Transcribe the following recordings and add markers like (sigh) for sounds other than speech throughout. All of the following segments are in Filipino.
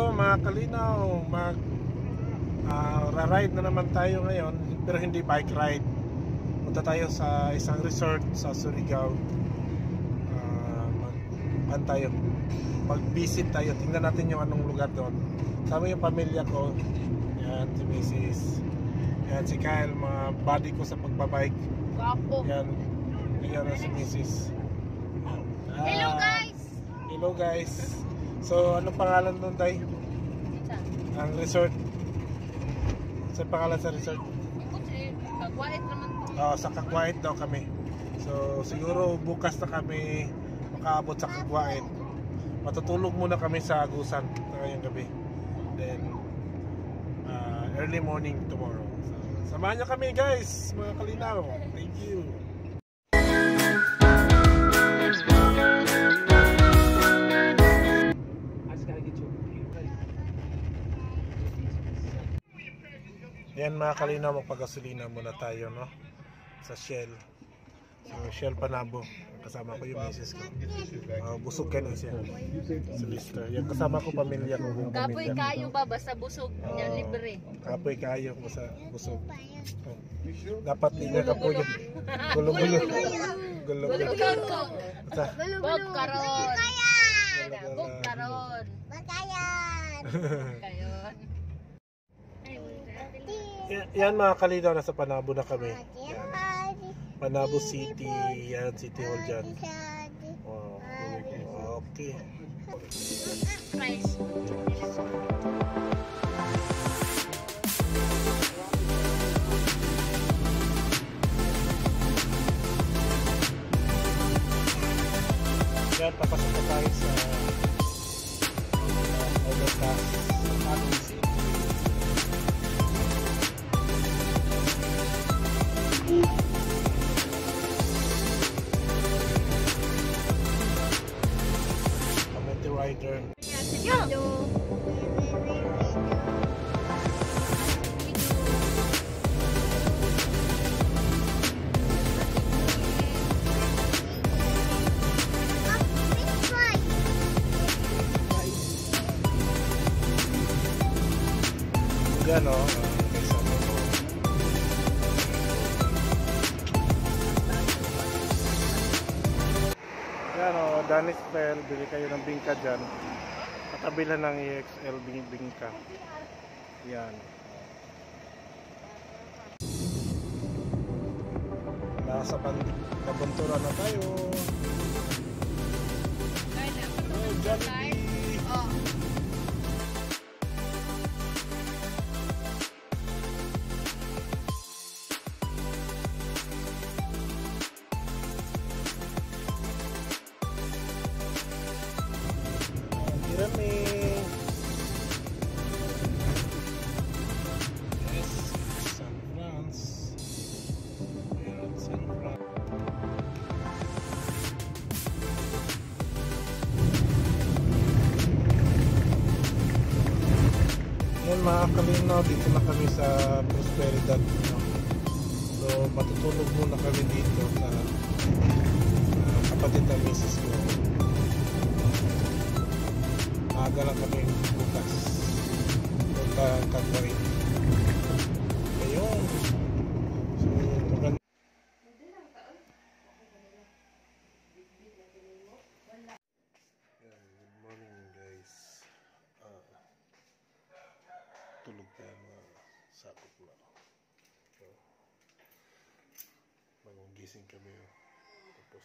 So mga kalinaw, mag ah, ra-ride na naman tayo ngayon pero hindi bike ride. Punta tayo sa isang resort sa Surigao. Ah, mag tayo? Mag-visit tayo. Tingnan natin yung anong lugar doon. Sama yung pamilya ko. Yan si Mrs. Yan si Kyle, mga buddy ko sa pagbabike. Gwapo. Yan. Yan si Mrs. Ah, Hello guys! Hello guys. So, anong pangalan doon tayo? Ang resort. Sa pangalan sa resort? Kagwait naman. Oh, sa Kagwait daw kami. So, siguro bukas na kami makaabot sa Kagwait. Matutulog muna kami sa Agusan ngayong gabi. Then, uh, early morning tomorrow. So, samahan niyo kami guys, mga kalinaw. Thank you. Yan mga kalinaw, magpagasolina muna tayo, no? Sa Shell. So, Shell Panabo. Kasama ko yung misis ko. Uh, busog ka na siya. Sa lister. Yan kasama ko pamilya ko. Kapoy pamilya. kayo ba? Basta busog niya Oo. libre. Kapoy kayo basta busog. Oh. Dapat ingat ka po yun. Gulo-gulo. Gulo-gulo. Gulo-gulo. Basta. Bog karon. Bog karon. (laughs) Yan, yan mga kalinaw, nasa Panabo na kami. Yan. Panabo City. Yan, City Hall dyan. Wow. Okay. Price. later. no. Yan o. Danis Bell. Bili kayo ng bingka dyan. Katabi lang ng EXL bing bingka. Yan. Nasa Kabuntura na tayo. Oh, Jollibee! Oh. Kalinaw, dito na kami sa Prosperidad. No? So, matutulog muna kami dito sa uh, kapatid ng misis ko. Maaga lang kami bukas. Punta Kagway. Ayun. So, maganda. Yan, good morning guys. Ah, tulog tayo mga sakop na. So, bagong gising kami. oh. Tapos,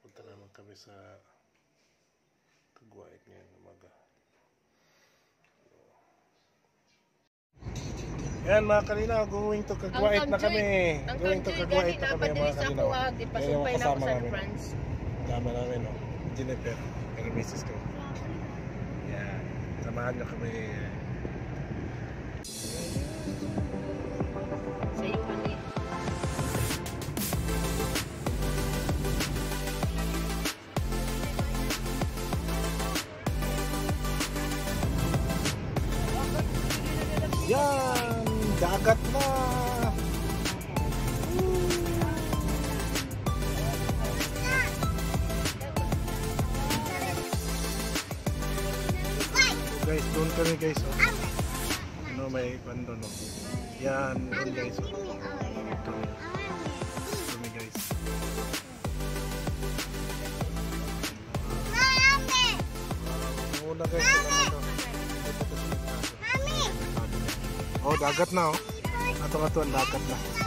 punta naman kami sa Kagwait ngayon umaga. Yan mga kanina, going to Kagwait na kami. Ang Going to Kagwait na kami mga sa kanina. Yan yung Ipasumpay na ako kasama sa namin. France. Kasama namin, no? Jennifer, yung misis ko. Yan. Samahan nyo kami. Kami. Yan! Dagat na! guys, doon kami guys. Oh. Ano may kwento no. Yan, doon guys. Oh. Kami. Kami guys. Muna guys, ano. Oh, dagat na oh. Ato nga to ang dagat na.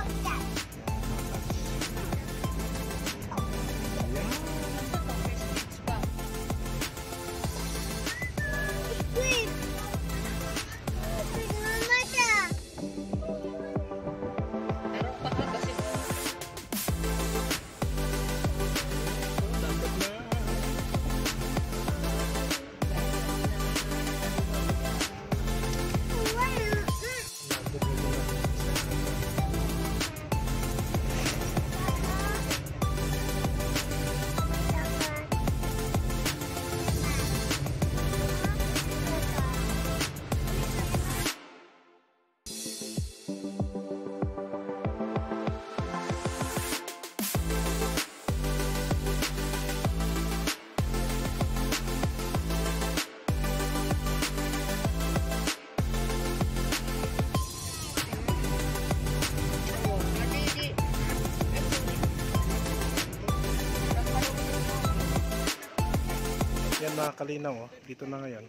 Yan mga kalinaw, oh. dito na ngayon.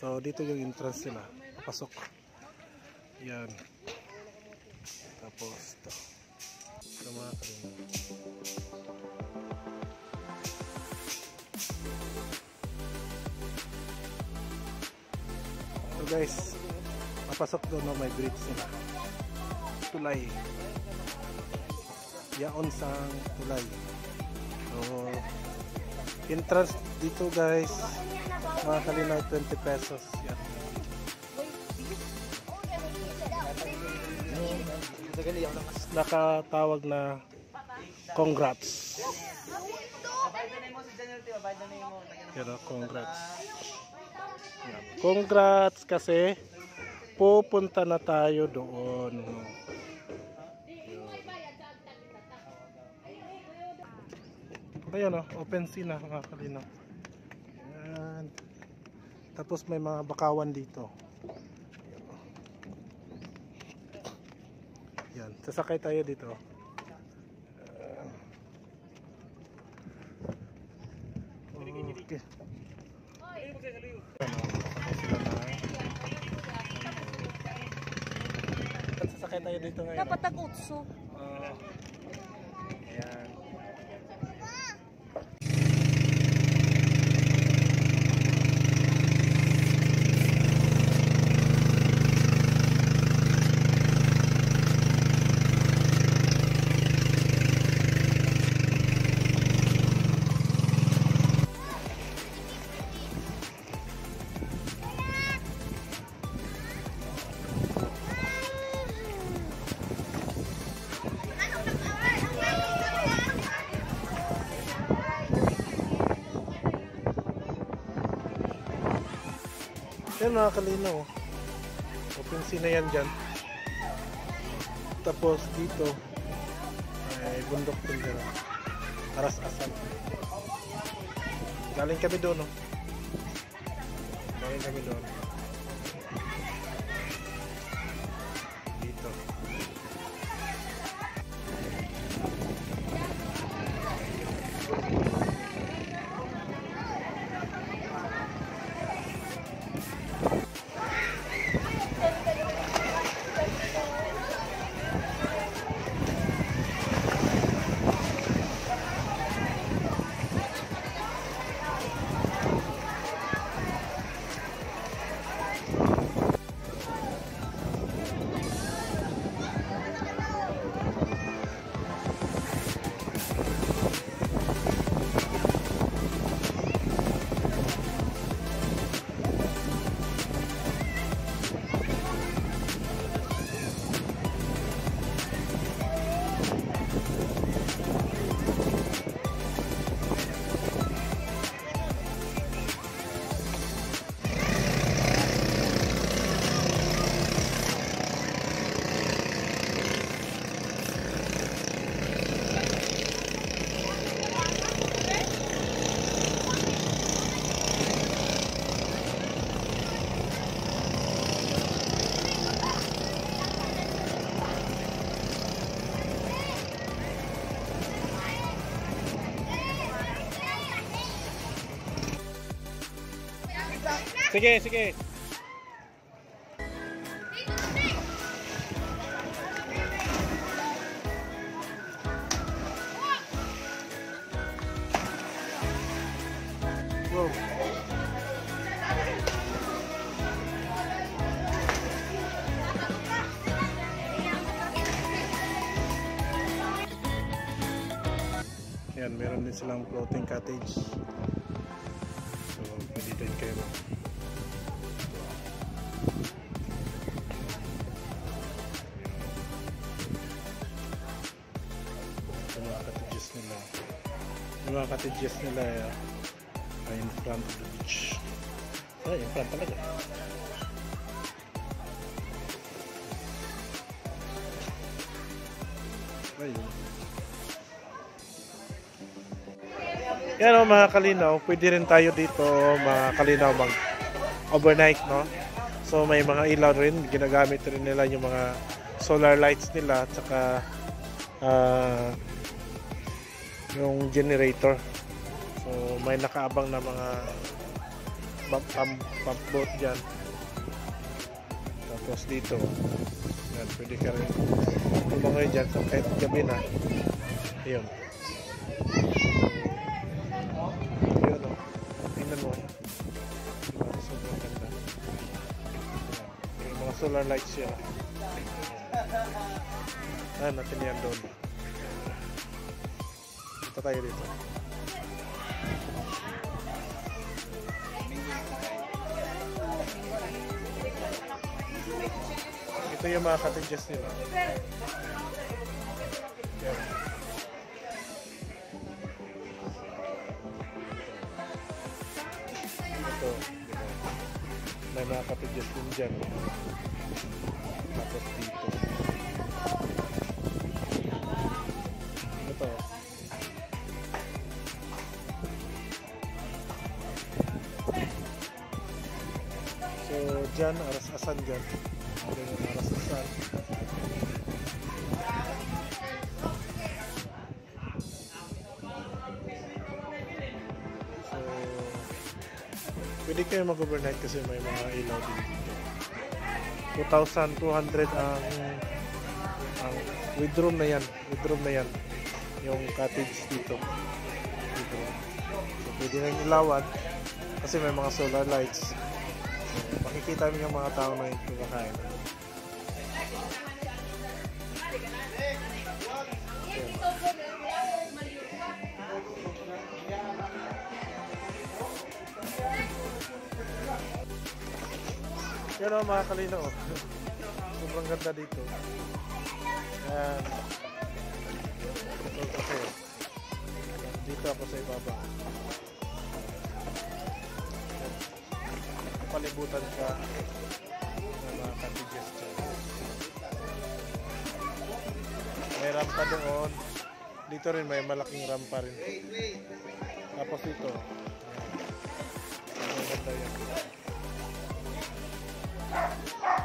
So, dito yung entrance nila. Pasok. Yan. Tapos, ito. Ito mga kalinaw. So guys, papasok doon no, may bridge sila. Tulay. Yaon sang tulay. So, entrance dito guys mga kalinaw 20 pesos. Yan. Nakatawag na congrats. Pero congrats. Congrats kasi pupunta na tayo doon Ayan o, open sea na mga kalinaw. Ayan. Tapos may mga bakawan dito. Ayan, sasakay tayo dito. Okay. Sasakay tayo dito ngayon. Dapat tag-utso. Yan mga kalinaw. Open sea na yan dyan. Tapos dito ay bundok din dyan. Aras asan. Galing kami doon. Oh. Galing kami doon. Sige, sige. Wow. Yan, meron din silang floating cottage. Mga cottages nila uh, in front of the beach. Ay, in front talaga. Ayun. Yan o mga kalinaw, pwede rin tayo dito mga kalinaw mag overnight no. So may mga ilaw rin, ginagamit rin nila yung mga solar lights nila at saka ah, yung generator. So may nakaabang na mga pump, boat dyan. Tapos dito, yan, pwede ka rin tumangoy dyan so kahit gabi na. Ayun. Ayun o. Tingnan mo. Sobrang ganda. May mga solar lights yan. Ah, natin yan doon. Punta tayo dito. Ito yung mga cottages nila. Ito. May mga cottages din. Dyan, aras-asan dyan. Yung aras-asan. So, pwede kayo mag-overnight kasi may mga ilaw din dito. 2,200 ang ang with room na yan. With room na yan. Yung cottage dito. Dito. So, pwede na ilawan kasi may mga solar lights. Makikita mo yung mga tao na kumakain. Yan o mga kalino. Sobrang ganda dito. Yan. Ito kasi. Dito ako sa ibaba. papalibutan ka ng mga katigas. May rampa doon. Dito rin may malaking rampa rin. Tapos ito. Maganda yan. Thank